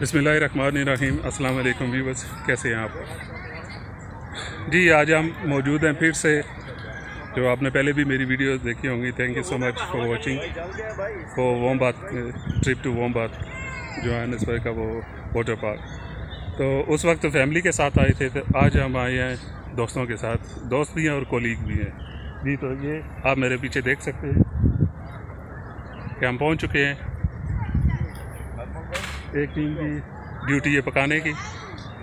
बसमीम वालेकुम व्यूवर्स, कैसे हैं आप? जी, आज हम मौजूद हैं फिर से। जो आपने पहले भी मेरी वीडियो देखी होंगी thank you so much for watching for वोम बात ट्रिप टू वोम बात जो है नस्बर का वो वाटर पार्क तो उस वक्त फैमिली के साथ आए थे तो आज हम आए हैं दोस्तों के साथ। दोस्त भी हैं और कोलीग भी हैं। जी तो ये आप मेरे पीछे देख सकते हैं। कि हम पहुँच चुके हैं? एक टीम की ड्यूटी है पकाने की।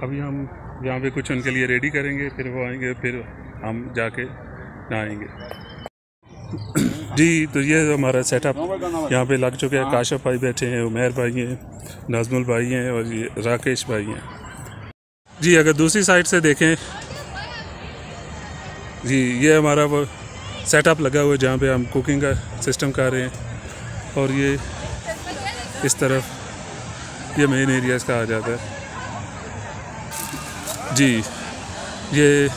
अभी हम यहाँ पे कुछ उनके लिए रेडी करेंगे, फिर वो आएँगे, फिर हम जाके नहाएँगे। जी तो ये हमारा सेटअप यहाँ पे लग चुके हैं। काशफ भाई बैठे हैं, उमेर भाई हैं, नाजमुल भाई हैं और ये राकेश भाई हैं। जी, अगर दूसरी साइड से देखें, जी, ये हमारा वो सेटअप लगा हुआ है जहाँ पे हम कुकिंग का सिस्टम कर रहे हैं। और ये इस तरफ़ ये मेन एरिया इसका आ जाता है। जी, ये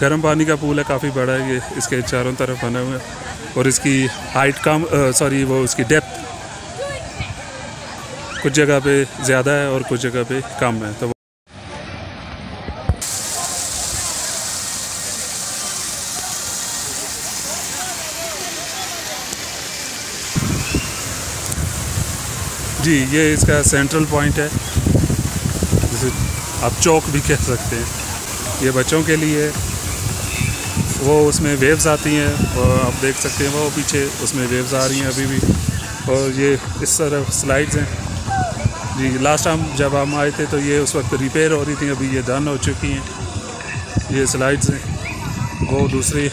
गर्म पानी का पूल है, काफ़ी बड़ा है, ये इसके चारों तरफ़ बने हुए हैं। और इसकी हाइट कम सॉरी वो उसकी डेप्थ कुछ जगह पे ज़्यादा है और कुछ जगह पे कम है तो जी, ये इसका सेंट्रल पॉइंट है। जिसे आप चौक भी कह सकते हैं। ये बच्चों के लिए वो उसमें वेव्स आती हैं और आप देख सकते हैं, वो पीछे उसमें वेव्स आ रही हैं अभी भी। और ये इस तरफ़ स्लाइड्स हैं। जी लास्ट टाइम जब हम आए थे तो ये उस वक्त रिपेयर हो रही थी, अभी ये डन हो चुकी हैं। ये स्लाइड्स हैं। वो दूसरी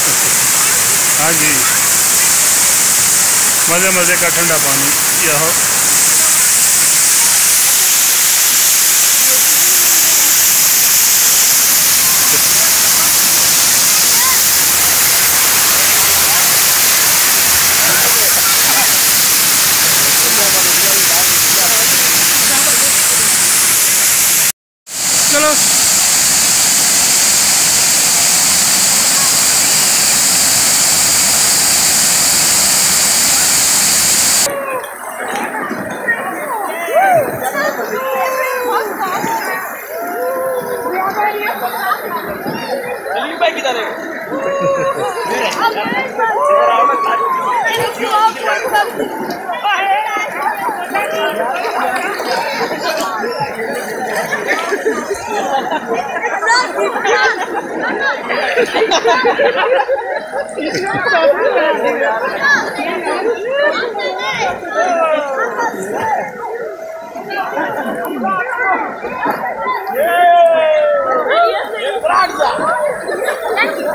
हाँ जी। मज़े मज़े का ठंडा पानी यह Praga! Thank you.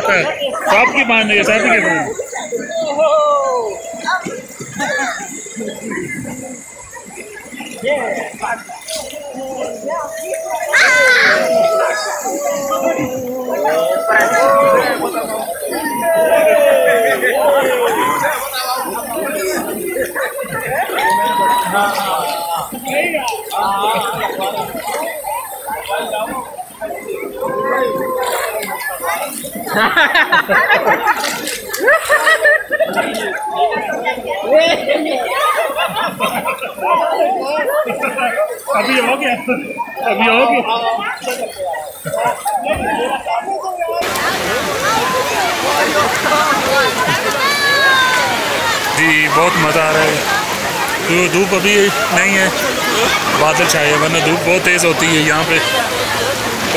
साहब की मान है साहब की मान अभी हो गया, अभी हो गया। जी, बहुत मज़ा आ रहा है। तो धूप अभी नहीं है, बादल छाए वरना धूप बहुत तेज़ होती है यहाँ पे,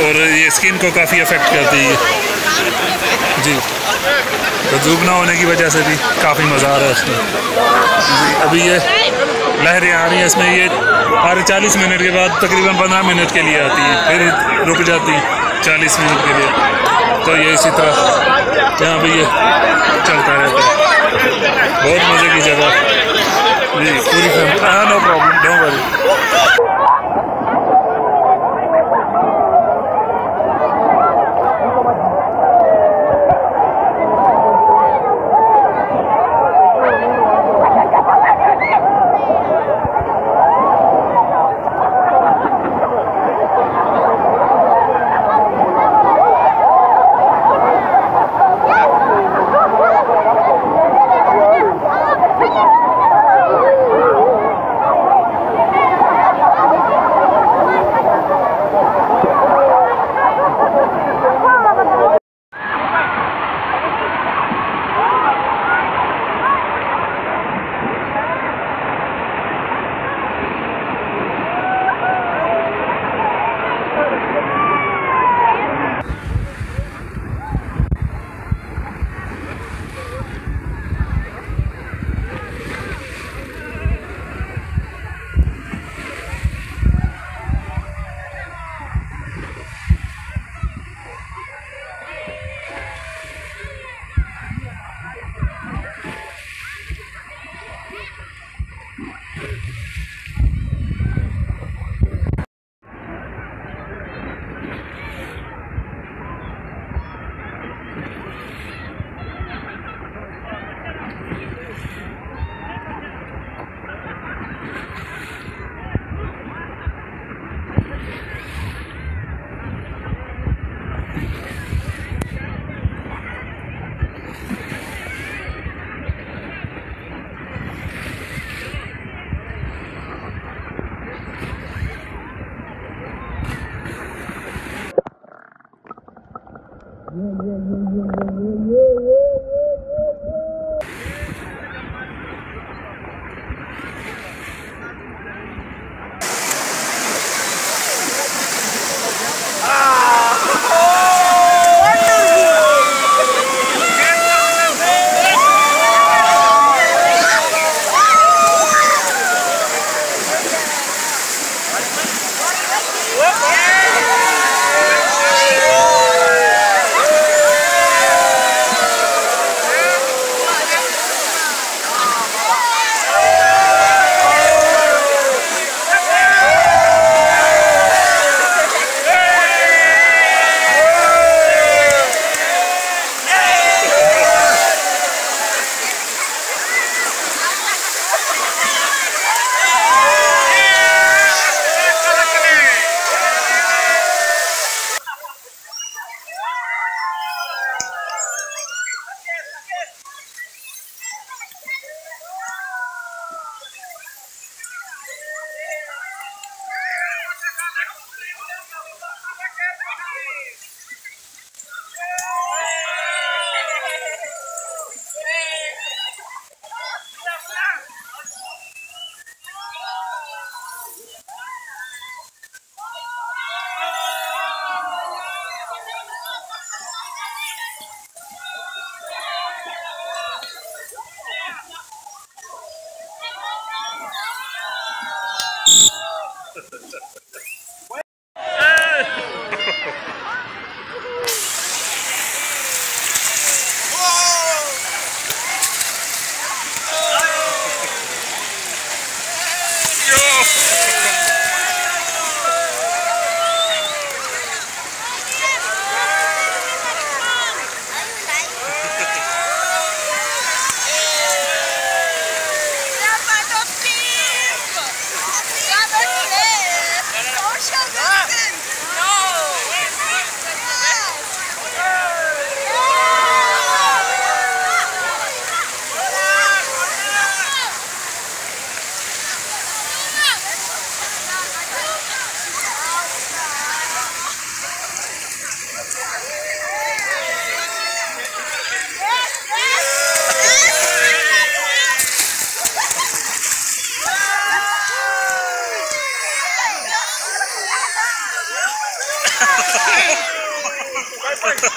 और ये स्किन को काफ़ी अफेक्ट करती है। जी। तो धूप ना होने की वजह से भी काफ़ी मज़ा आ रहा है इसमें अभी ये लहरें आ रही हैं, इसमें ये हर चालीस मिनट के बाद तकरीबन पंद्रह मिनट के लिए आती है, फिर रुक जाती है चालीस मिनट के लिए। तो ये इसी तरह यहाँ पे ये चलता रहता है। बहुत मज़े की जगह। जी, पूरी family no problem don't worry What?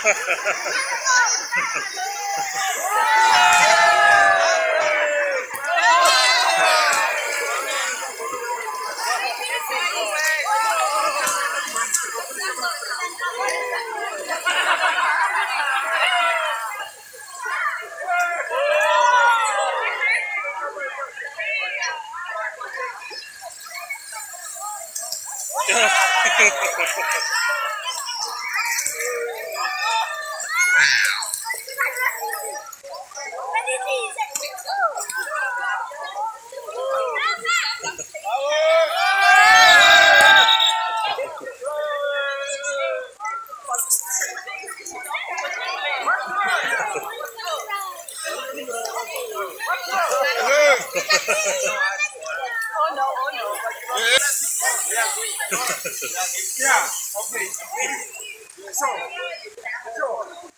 Ha ha ha ha. yeah, okay. So, so.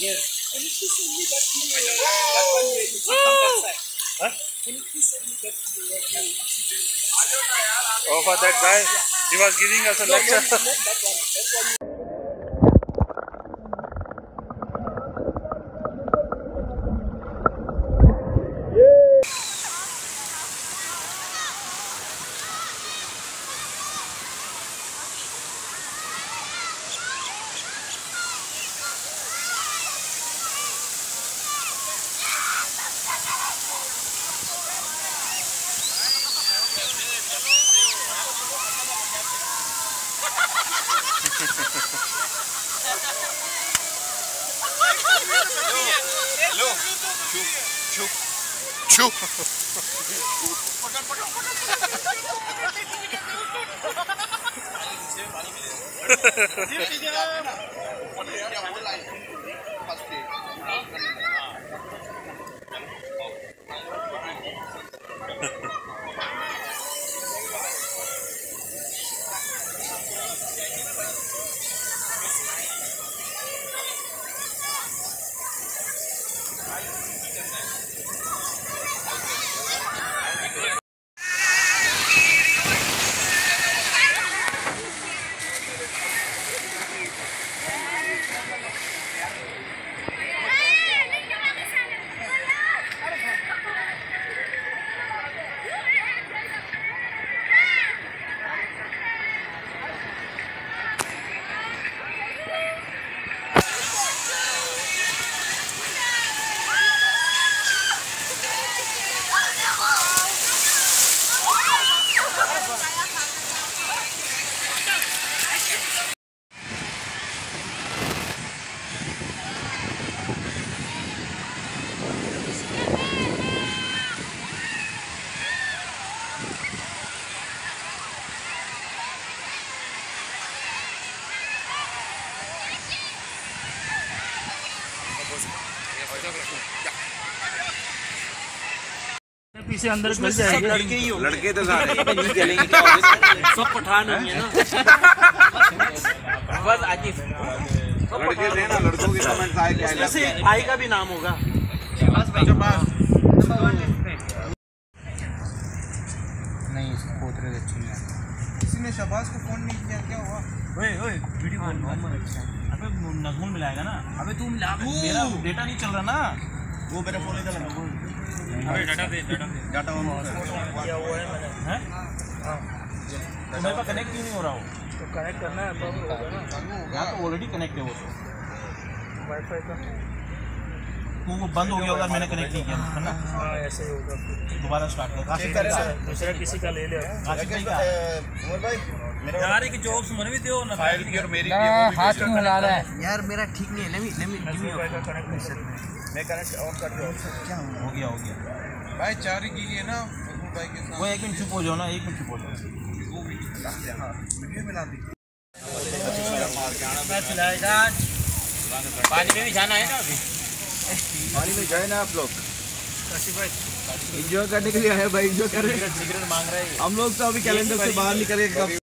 Yes. Can you send me that video that one where you sit on that side? Huh? Can you please send me that video where you sit on that? Oh, for that guy? Yeah. He was giving us a no, lecture. No, not that one. That one. छू पकड़ पीछे अंदर घुस जाएँगे। लड़के ही हो लड़के तो सारे? सब पठान होंगे ना। बस आकिफ लड़के थे ना लड़कों के कमेंट्स आए क्या इसमें से भाई का भी नाम होगा। नहीं इसको पोतरे अच्छी नहीं किसी ने शहबाज को फ़ोन नहीं किया क्या हुआ? ओए ओए वीडियो कॉल नॉर्मल। अबे नजमुल मिलाएगा ना। अबे तू! मिला मेरा डेटा नहीं चल रहा ना। वो मेरा फ़ोन इधर लगा अबे डाटा दे डाटा दे डाटा ऑन हैं तो मेरे पास कनेक्ट क्यों नहीं हो रहा हो तो कनेक्ट करना है तब होगा ना यहाँ तो ऑलरेडी कनेक्ट है वो तो वाईफाई का तो वो बंद हो गया होगा मैंने कनेक्ट नहीं किया है ना हाँ ऐसे ही होगा दोबारा स्टार्ट कर काशिफ भाई दूसरा किसी का ले लिया काशिफ भाई का उमर भाई यार एक जॉब्स मन भी दो ना फ़ाइल की और मेरी भी हाथ क्यों हिला रहा है यार मेरा ठीक नहीं है me let me give me नहीं सकते मैं कनेक्ट ऑन कर रहा हूँ। क्या हो गया? हो गया भाई चार ही कीजिए ना भाई के वो एक मिनट चुप हो जाओ ना एक मिनट चुप हो जाओ। साथ हाँ वीडियो मिला दी। पानी में भी जाना है ना अभी? पानी में गए ना आप लोग। काशी भाई। एंजॉय करने के लिए आए भाई एंजॉय कर रहे हैं। रहे हैं। हम लोग तो अभी कैलेंडर से बाहर निकले कब